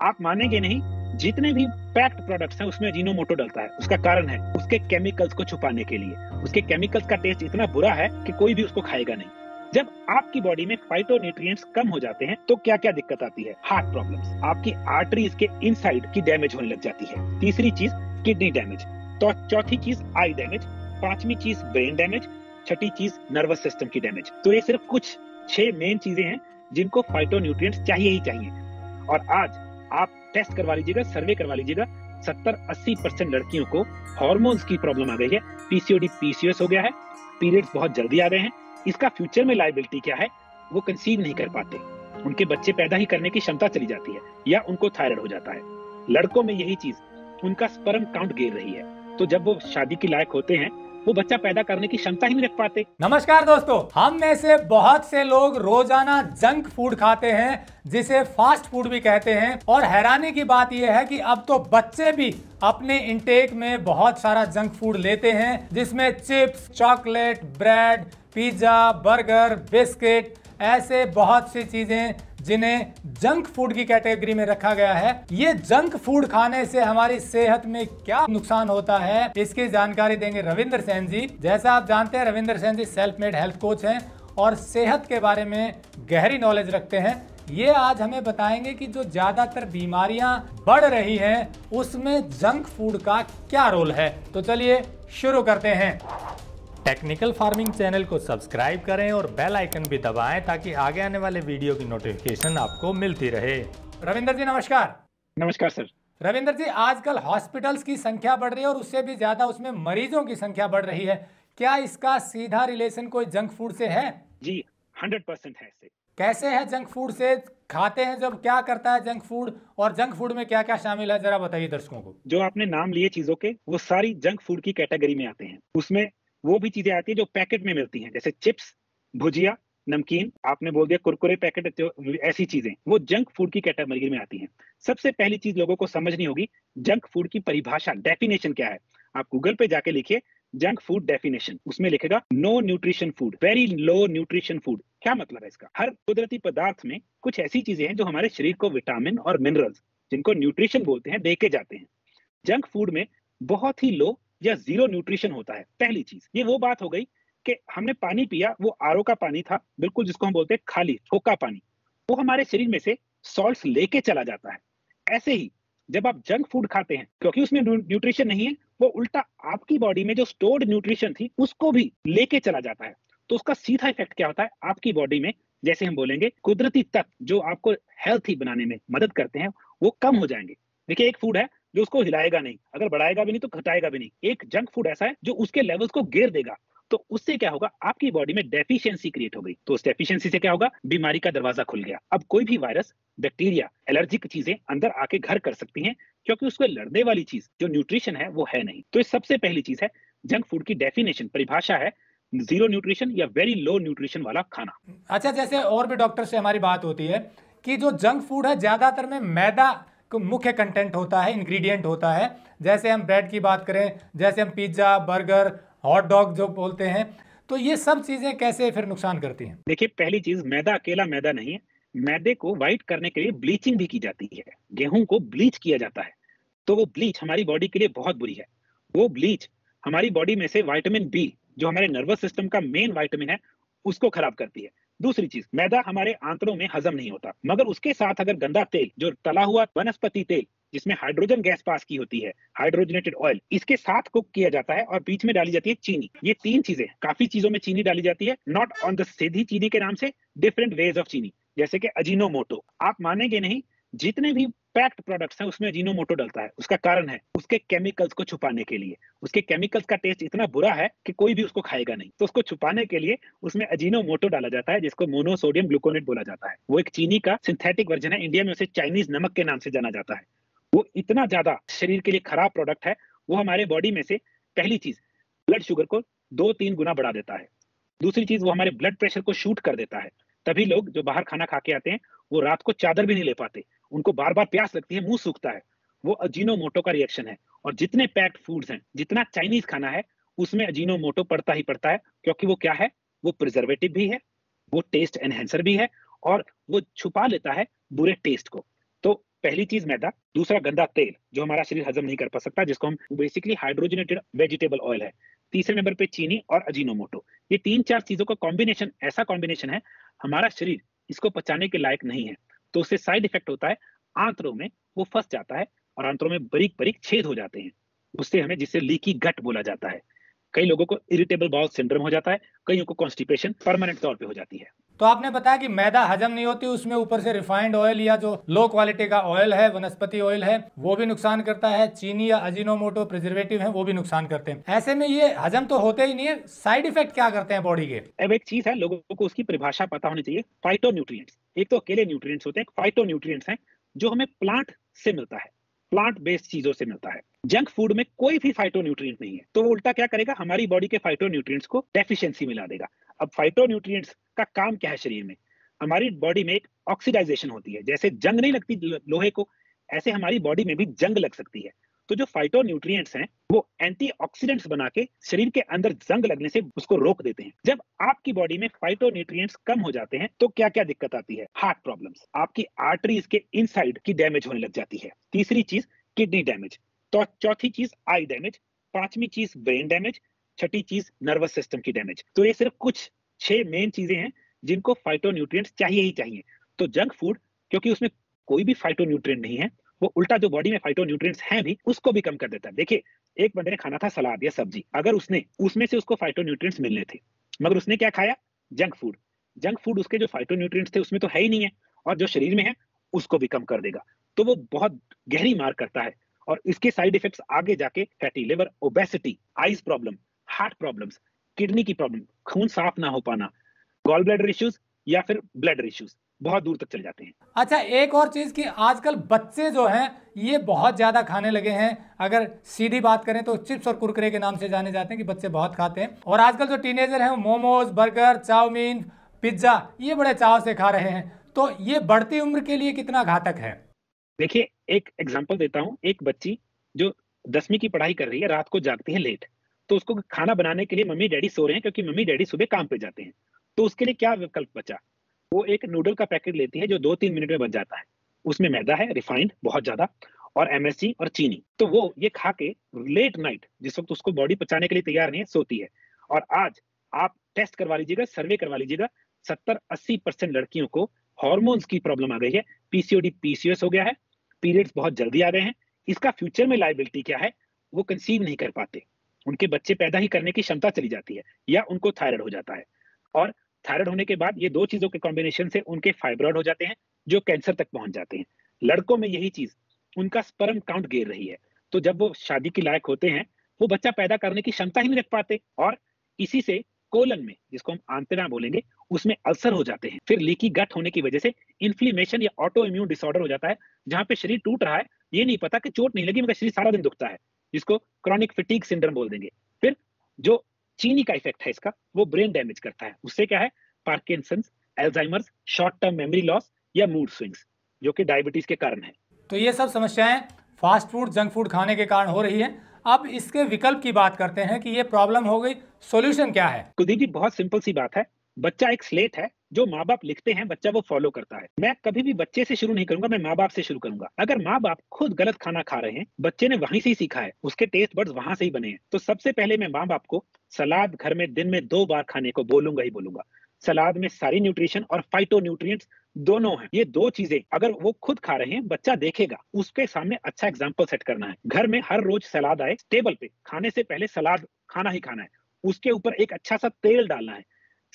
आप मानेंगे नहीं, जितने भी पैक्ड प्रोडक्ट्स हैं, उसमें अजीनोमोटो डलता है। उसका कारण है, उसके केमिकल्स को छुपाने के लिए। उसके केमिकल्स का टेस्ट इतना बुरा है कि कोई भी उसको खाएगा नहीं। जब आपकी बॉडी में फाइटो कम हो जाते हैं तो क्या क्या दिक्कत आती है? हार्ट प्रॉब्लम्स आपकी आर्टरीज के इनसाइड की डैमेज होने लग जाती है। तीसरी चीज़ किडनी डैमेज तो चौथी चीज़ आई डैमेज पांचवी चीज़ ब्रेन डैमेज छठी चीज़ नर्वस सिस्टम की डैमेज तो ये सिर्फ़ कुछ छह मेन चीज़ें हैं, जिनको फाइटो चाहिए ही चाहिए। और आज आप टेस्ट करवा लीजिएगा सर्वे करवा लीजिएगा, सत्तर अस्सी परसेंट लड़कियों को हॉर्मोन्स की प्रॉब्लम आ गई है। पीसीओडी पीसीओएस हो गया है। पीरियड्स बहुत जल्दी आ रहे हैं। इसका फ्यूचर में लाइबिलिटी क्या है, वो कंसीव नहीं कर पाते। उनके बच्चे पैदा ही करने की क्षमता चली जाती है, या उनको थायराइड हो जाता है। लड़कों में यही चीज़, उनका स्पर्म काउंट गिर रही है। तो जब वो शादी के लायक होते हैं वो बच्चा पैदा करने की क्षमता ही नहीं रख पाते। नमस्कार दोस्तों, हम में से बहुत से लोग रोज़ाना जंक फ़ूड खाते हैं, जिसे फास्ट फ़ूड भी कहते हैं, और हैरानी की बात यह है कि अब तो बच्चे भी अपने इंटेक में बहुत सारा जंक फ़ूड लेते हैं, जिसमें chips chocolate bread pizza burger biscuit ऐसे बहुत सी चीज़ें जिन्हें जंक फ़ूड की कैटेगरी में रखा गया है। ये जंक फ़ूड खाने से हमारी सेहत में क्या नुकसान होता है, इसकी जानकारी देंगे रविंद्र सेन जी। जैसा आप जानते हैं, Ravindra Sen ji self made health coach हैं और सेहत के बारे में गहरी नॉलेज रखते हैं। ये आज हमें बताएँगे कि जो ज़्यादातर बीमारियाँ बढ़ रही हैं, उसमें जंक फ़ूड का क्या रोल है। तो चलिए शुरू करते हैं। टेक्निकल फ़ार्मिंग चैनल को सब्सक्राइब करें और बेल आइकन भी दबाएँ ताकि आगे आने वाले वीडियो की नोटिफिकेशन आपको मिलती रहे। रविंदर जी नमस्कार। नमस्कार सर। रविंदर जी आजकल हॉस्पिटल्स की संख्या बढ़ रही है और उससे भी ज़्यादा उसमें मरीजों की संख्या बढ़ रही है। क्या इसका सीधा रिलेशन कोई जंक फ़ूड से है? जी हंड्रेड परसेंट है से कैसे है जंक फ़ूड से? खाते हैं जब क्या करता है जंक फ़ूड और जंक फ़ूड में क्या क्या शामिल है? जरा बताइए दर्शकों को। जो आपने नाम लिए चीज़ों के वो सारी जंक फ़ूड की कैटेगरी में आते हैं। उसमें वो भी चीज़ें आती है जो पैकेट में मिलती हैं, जैसे चिप्स, भुजिया, नमकीन, आपने बोल दिया कुरकुरे, पैकेट तो ऐसी चीज़ें, वो जंक फ़ूड की कैटेगरी में आती हैं। सबसे पहली चीज़ लोगों को समझनी होगी, जंक फ़ूड की परिभाषा, डेफिनेशन क्या है? आप गूगल पे जाके लिखिए, जंक फ़ूड डेफिनेशन, उसमें लिखेगा, no nutrition food, very low nutrition food क्या मतलब है इसका? हर कुदरती पदार्थ में कुछ ऐसी चीज़ें हैं जो हमारे शरीर को विटामिन और मिनरल्स, जिनको न्यूट्रिशन बोलते हैं, देके जाते हैं। जंक फ़ूड में बहुत ही लो या ज़ीरो न्यूट्रिशन होता है, पहली चीज़। ये वो बात हो गई कि हमने पानी पिया, वो आरओ का पानी था, बिल्कुल जिसको हम बोलते हैं खाली छोका पानी। वो हमारे शरीर में से सॉल्ट लेके चला जाता है। ऐसे ही जब आप जंक फ़ूड खाते हैं, क्योंकि उसमें न्यूट्रिशन नहीं है, वो उल्टा आपकी बॉडी में जो स्टोर्ड न्यूट्रिशन थी, उसको भी लेके चला जाता है। तो उसका सीधा इफ़ेक्ट क्या होता है? आपकी बॉडी में, जैसे हम बोलेंगे, कुदरती तत्व जो आपको हेल्थी बनाने में मदद करते हैं, वो कम हो जाएँगे। देखिए, एक फ़ूड है जो उसको हिलाएगा नहीं। अगर बढ़ाएगा भी नहीं तो घटाएगा भी नहीं। एक जंक फ़ूड ऐसा है जो उसके लेवल्स को गिर देगा। तो उससे क्या होगा? आपकी बॉडी में डेफिशिएंसी क्रिएट हो गई। तो उस डेफिशिएंसी से क्या होगा? बीमारी का दरवाज़ा खुल गया। अब कोई भी वायरस बैक्टीरिया एलर्जिक चीज़ें अंदर आके घर कर सकती हैं, क्योंकि उसको लड़ने वाली चीज़, जो न्यूट्रिशन है, वो है नहीं। तो इस सबसे पहली चीज़ है जंक फ़ूड की डेफिनेशन परिभाषा है ज़ीरो न्यूट्रिशन या वेरी लो न्यूट्रिशन वाला खाना। अच्छा जैसे और भी डॉक्टर से हमारी बात होती है कि जो जंक फ़ूड है, ज़्यादातर में मैदा मुख्य कंटेंट होता है इंग्रेडिएंट होता है। जैसे हम ब्रेड की बात करें जैसे हम पिज़्ज़ा बर्गर हॉट डॉग जो बोलते हैं तो ये सब चीज़ें कैसे फिर नुकसान करती हैं? देखिए पहली चीज़ मैदा अकेला मैदा नहीं है। मैदे को वाइट करने के लिए ब्लीचिंग भी की जाती है। गेहूँ को ब्लीच किया जाता है। तो वो ब्लीच हमारी बॉडी के लिए बहुत बुरी है। वो ब्लीच हमारी बॉडी में से वाइटामिन बी जो हमारे नर्वस सिस्टम का मेन वाइटामिन है उसको खराब करती है। दूसरी चीज़, मैदा हमारे आंकड़ों में हजम नहीं होता, मगर उसके साथ अगर गंदा तेल, जो तला हुआ वनस्पति तेल, जिसमें हाइड्रोजन गैस पास की होती है, हाइड्रोजनेटेड ऑयल, इसके साथ कुक किया जाता है और बीच में डाली जाती है चीनी। ये तीन चीज़ें, काफ़ी चीज़ों में चीनी डाली जाती है नॉट ऑन द सीधी चीनी के नाम से डिफरेंट वेज ऑफ़ चीनी, जैसे कि अजीनो मोटो आप मानेंगे नहीं जितने भी पैक्ड प्रोडक्ट्स हैं, उसमें अजीनोमोटो डलता है। उसका कारण है, उसके केमिकल्स को छुपाने के लिए। उसके केमिकल्स का टेस्ट इतना बुरा है कि कोई भी उसको खाएगा नहीं। तो उसको छुपाने के लिए उसमें अजीनोमोटो डाला जाता है, जिसको मोनोसोडियम ग्लूकोनेट बोला जाता है। वो एक चीनी का सिंथेटिक वर्जन है। इंडिया में उसे चाइनीज़ नमक के नाम से जाना जाता है। वो इतना ज़्यादा शरीर के लिए खराब प्रोडक्ट है, वो हमारे बॉडी में से पहली चीज़ ब्लड शुगर को दो तीन गुना बढ़ा देता है। दूसरी चीज़, वो हमारे ब्लड प्रेशर को शूट कर देता है। तभी लोग जो बाहर खाना खा के आते हैं, वो रात को चादर भी नहीं ले पाते। उनको बार बार प्यास लगती है, मुँह सूखता है। वो अजीनो मोटो का रिएक्शन है। और जितने पैक्ड फूड्स हैं, जितना चाइनीज़ खाना है, उसमें अजीनो मोटो पड़ता ही पड़ता है, क्योंकि वो क्या है? वो प्रिजर्वेटिव भी है, वो टेस्ट एनहेंसर भी है, और वो छुपा लेता है बुरे टेस्ट को। तो पहली चीज़ मैदा, दूसरा गंदा तेल, जो हमारा शरीर हजम नहीं कर पा सकता, जिसको हम बेसिकली हाइड्रोजनेटेड वेजिटेबल ऑयल है। तीसरे नंबर पे चीनी और अजीनोमोटो। ये तीन चार चीज़ों का कॉम्बिनेशन ऐसा कॉम्बिनेशन है, हमारा शरीर इसको पचाने के लायक नहीं है। तो उससे साइड इफ़ेक्ट होता है, आंतरों में वो फंस जाता है और आंतरों में बरीक बरीक छेद हो जाते हैं। उससे हमें जिसे लीकी गट बोला जाता है। कई लोगों को इरिटेबल बाउल सिंड्रोम हो जाता है, कईयों को कॉन्स्टिपेशन परमानेंट तौर पर हो जाती है। तो आपने बताया कि मैदा हजम नहीं होती, उसमें ऊपर से रिफाइंड ऑयल या जो लो क्वालिटी का ऑयल है, वनस्पति ऑयल है, वो भी नुकसान करता है। चीनी या अजीनोमोटो प्रिजर्वेटिव है, वो भी नुकसान करते हैं। ऐसे में ये हजम तो होते ही नहीं है साइड इफ़ेक्ट क्या करते हैं बॉडी के? अब एक चीज़ है, लोगों को उसकी परिभाषा पता होनी चाहिए फाइटो एक तो अकेले न्यूट्रिएंट्स होते हैं फाइटो हैं, जो हमें प्लांट से मिलता है प्लांट बेस्ड चीज़ों से मिलता है। जंक फ़ूड में कोई भी फाइटो नहीं है तो वो उल्टा क्या करेगा? हमारी बॉडी के फाइटो को डेफिशिएंसी मिला देगा। अब फाइटो का काम क्या है शरीर में? हमारी बॉडी में एक ऑक्सीडाइजेशन होती है। जैसे जंग नहीं लगती लोहे को, ऐसे हमारी बॉडी में भी जंग लग सकती है। तो जो फाइटो न्यूट्रिएंट्स हैं, वो एंटीऑक्सीडेंट्स बना के शरीर के अंदर जंग लगने से उसको रोक देते हैं। जब आपकी बॉडी में फाइटो न्यूट्रिएंट्स कम हो जाते हैं तो क्या क्या दिक्कत आती है? हार्ट प्रॉब्लम्स आपकी आर्टरीज के इनसाइड की डैमेज होने लग जाती है। तीसरी चीज़ किडनी डैमेज तो चौथी चीज़ आई डैमेज पांचवी चीज़ ब्रेन डैमेज छठी चीज़ नर्वस सिस्टम की डैमेज तो ये सिर्फ़ कुछ छह मेन चीज़ें हैं जिनको फाइटो चाहिए ही चाहिए। तो जंक फ़ूड क्योंकि उसमें कोई भी फाइटो नहीं है, वो उल्टा जो बॉडी में फाइटो हैं भी, उसको भी कम कर देता है। देखिए, एक बंदे ने खाना था सलाद या सब्ज़ी। अगर उसने, उसमें से उसको फाइटो मिलने थे, मगर उसने क्या खाया? जंक फ़ूड जंक फ़ूड उसके जो फाइटो थे, उसमें तो है ही नहीं है, और जो शरीर में है, उसको भी कम कर देगा। तो वो बहुत गहरी मार करता है, और इसके साइड इफेक्ट्स आगे जाके fatty liver obesity eyes problem heart problems kidney की प्रॉब्लम खून साफ़ ना हो पाना गॉल ब्लैडर इश्यूज़ या फिर ब्लैडर इश्यूज़ बहुत दूर तक चले जाते हैं। अच्छा एक और चीज़ कि आजकल बच्चे जो हैं ये बहुत ज़्यादा खाने लगे हैं। अगर सीधी बात करें तो चिप्स और कुरकुरे के नाम से जाने जाते हैं कि बच्चे बहुत खाते हैं। और आजकल जो टीनेजर हैं मोमोज बर्गर चाउमीन पिज्जा ये बड़े चाव से खा रहे हैं। तो ये बढ़ती उम्र के लिए कितना घातक है? देखिए एक एग्ज़ाम्पल देता हूँ। एक बच्ची जो दसवीं की पढ़ाई कर रही है रात को जागती है लेट तो उसको खाना बनाने के लिए मम्मी डैडी सो रहे हैं क्योंकि मम्मी डैडी सुबह काम पे जाते हैं। तो उसके लिए क्या विकल्प बचा? वो एक नूडल का पैकेट लेती है जो दो तीन मिनट में बन जाता है। उसमें मैदा है, रिफाइंड, बहुत ज़्यादा, और एमएससी और चीनी। तो वो ये खा के लेट नाइट, जिस वक्त उसको बॉडी पचाने के लिए तैयार नहीं है, सोती है। और आज आप टेस्ट करवा लीजिएगा, सर्वे करवा लीजिएगा सत्तर अस्सी परसेंट लड़कियों को हॉर्मोन्स की प्रॉब्लम आ गई है। पीसीओडी पीसीओएस हो गया है। पीरियड्स बहुत जल्दी आ गए हैं। इसका फ्यूचर में लाइबिलिटी क्या है, वो कंसीव नहीं कर पाते। उनके बच्चे पैदा ही करने की क्षमता चली जाती है, या उनको थायराइड हो जाता है। और थायराइड होने के बाद ये दो चीज़ों के कॉम्बिनेशन से उनके फाइब्रॉइड हो जाते हैं, जो कैंसर तक पहुँच जाते हैं। लड़कों में यही चीज़, उनका स्पर्म काउंट गिर रही है। तो जब वो शादी के लायक होते हैं, वो बच्चा पैदा करने की क्षमता ही नहीं रख पाते और इसी से कोलन में, जिसको हम आंतना बोलेंगे, उसमें अल्सर हो जाते हैं। फिर लीकी गट होने की वजह से इन्फ्लेमेशन या ऑटो इम्यून डिसऑर्डर हो जाता है, जहाँ पे शरीर टूट रहा है, ये नहीं पता कि चोट नहीं लगी, मगर शरीर सारा दिन दुखता है। जिसको क्रॉनिक फिटीक सिंड्रोम बोल देंगे। फिर जो चीनी का इफ़ेक्ट है इसका वो ब्रेन डैमेज करता है। उससे क्या है? Parkinson Alzheimer's short term memory loss या मूड स्विंग्स जो कि डायबिटीज़ के कारण है। तो ये सब समस्याएँ फास्ट फ़ूड जंक फ़ूड खाने के कारण हो रही है। अब इसके विकल्प की बात करते हैं कि ये प्रॉब्लम हो गई सॉल्यूशन क्या है? कुलदीप जी बहुत सिंपल सी बात है। बच्चा एक स्लेट है जो माँ बाप लिखते हैं, बच्चा वो फॉलो करता है। मैं कभी भी बच्चे से शुरू नहीं करूँगा, मैं माँ बाप से शुरू करूँगा। अगर माँ बाप खुद गलत खाना खा रहे हैं, बच्चे ने वहीं से ही सीखा है, उसके टेस्ट बर्ड्स वहाँ से ही बने हैं। तो सबसे पहले मैं माँ बाप को सलाद घर में दिन में दो बार खाने को बोलूँगा ही बोलूँगा। सलाद में सारी न्यूट्रिशन और फाइटो न्यूट्रिएंट्स दोनों हैं। ये दो चीज़ें, अगर वो खुद खा रहे हैं, बच्चा देखेगा, उसके सामने अच्छा एग्ज़ाम्पल सेट करना है। घर में हर रोज सलाद आए टेबल पे, खाने से पहले सलाद खाना ही खाना है। उसके ऊपर एक अच्छा सा तेल डालना है।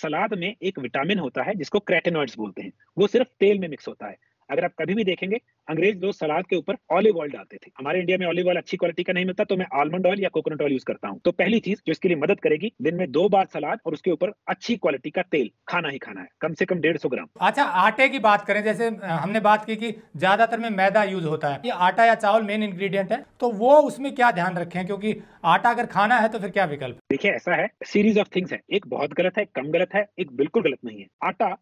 सलाद में एक विटामिन होता है जिसको क्रेटेनॉइड्स बोलते हैं। वो सिर्फ़ तेल में मिक्स होता है। अगर आप कभी भी देखेंगे अंग्रेज़ लोग सलाद के ऊपर ऑलिव ऑयल डालते थे। हमारे इंडिया में ऑलिव ऑयल अच्छी क्वालिटी का नहीं मिलता तो मैं आलमंड ऑयल या कोकोनट ऑयल यूज़ करता हूँ। तो पहली चीज़ जो इसके लिए मदद करेगी दिन में दो बार सलाद और उसके ऊपर अच्छी क्वालिटी का तेल खाना ही खाना है कम से कम डेढ़ सौ ग्राम। अच्छा आटे की बात करें जैसे हमने बात की कि ज़्यादातर में मैदा यूज़ होता है। ये आटा या चावल मेन इंग्रेडिएंट है तो वो उसमें क्या ध्यान रखें? क्योंकि आटा अगर खाना है तो फिर क्या विकल्प? देखिए ऐसा है सीरीज़ ऑफ़ थिंग्स है। एक बहुत गलत है कम गलत है एक बिल्कुल गलत नहीं है। आटा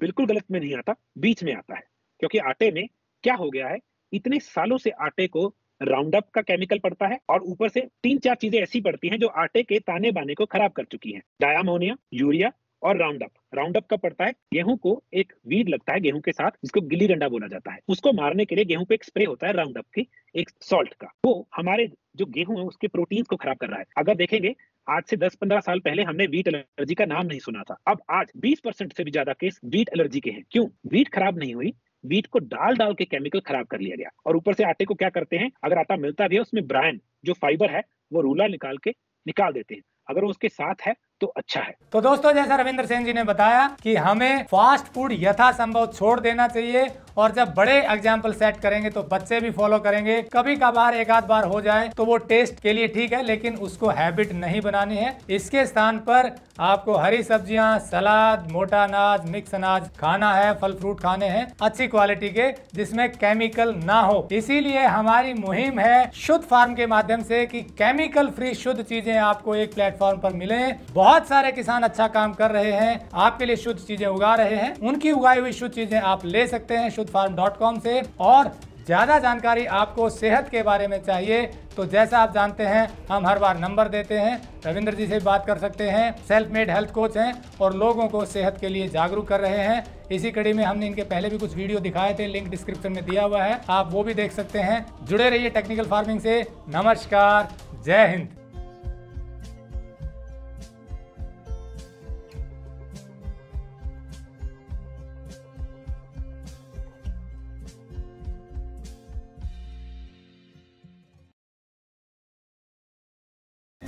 बिल्कुल गलत में नहीं आता बीच में आता है। क्योंकि आटे में क्या हो गया है? इतने सालों से आटे को राउंड अप का केमिकल पड़ता है और ऊपर से तीन चार चीज़ें ऐसी पड़ती हैं जो आटे के ताने बाने को खराब कर चुकी हैं। डायामोनिया यूरिया और राउंड अप राउंड अप का पड़ता है? गेहूँ को एक वीड लगता है गेहूँ के साथ, जिसको गिल्ली डंडा बोला जाता है। उसको मारने के लिए गेहूँ पे एक स्प्रे होता है राउंड अप की, एक सॉल्ट का। वो हमारे जो गेहूँ है, उसके प्रोटीन्स को खराब कर रहा है। अगर देखेंगे, आज से 10-15 साल पहले हमने वीट एलर्जी का नाम नहीं सुना था। अब आज 20 परसेंट से भी ज़्यादा केस वीट एलर्जी के हैं। क्यों? वीट खराब नहीं हुई वीट को डाल डाल के केमिकल खराब कर लिया गया। और ऊपर से आटे को क्या करते हैं? अगर आटा मिलता भी है, उसमें ब्रायन, जो फाइबर है, वो रूला निकाल के निकाल देते हैं। अगर उसके साथ है तो अच्छा है। तो दोस्तों, जैसा रविंद्र सेन जी ने बताया कि हमें फास्ट फ़ूड यथासंभव छोड़ देना चाहिए और जब बड़े एग्ज़ाम्पल सेट करेंगे तो बच्चे भी फॉलो करेंगे। कभी कभार एक आध बार हो जाए तो वो टेस्ट के लिए ठीक है, लेकिन उसको हैबिट नहीं बनानी है। इसके स्थान पर आपको हरी सब्ज़ियाँ, सलाद, मोटा अनाज मिक्स अनाज खाना है, फल फ्रूट खाने हैं, अच्छी क्वालिटी के, जिसमें केमिकल ना हो। इसीलिए हमारी मुहिम है शुद्ध फार्म के माध्यम से कि केमिकल फ्री शुद्ध चीज़ें आपको एक प्लेटफॉर्म पर मिले। बहुत सारे किसान अच्छा काम कर रहे हैं, आपके लिए शुद्ध चीज़ें उगा रहे हैं, उनकी उगाई हुई शुद्ध चीज़ें आप ले सकते हैं, शुद्ध फार्म से और ज़्यादा जानकारी आपको सेहत के बारे में चाहिए तो जैसा आप जानते हैं, हम हर बार नंबर देते हैं, रविंद्र जी से बात कर सकते हैं सेल्फ मेड हेल्थ कोच हैं और लोगों को सेहत के लिए जागरूक कर रहे हैं। इसी कड़ी में हमने इनके पहले भी कुछ वीडियो दिखाए थे लिंक डिस्क्रिप्शन में दिया हुआ है, आप वो भी देख सकते हैं। जुड़े रहिए टेक्निकल फ़ार्मिंग से। नमस्कार, जय हिंद।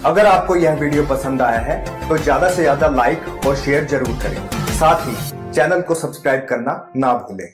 अगर आपको यह वीडियो पसंद आया है तो ज़्यादा से ज़्यादा लाइक और शेयर ज़रूर करें। साथ ही, चैनल को सब्सक्राइब करना ना भूलें।